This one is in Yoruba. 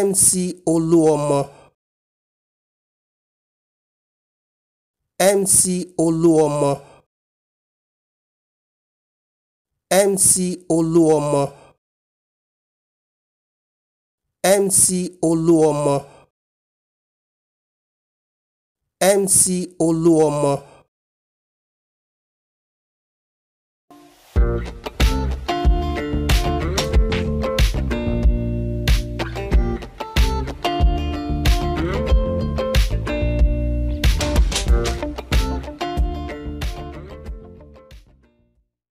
mc olúọmọ mc olúọmọ mc olúọmọ mc olúọmọ mc olúọmọ. thank you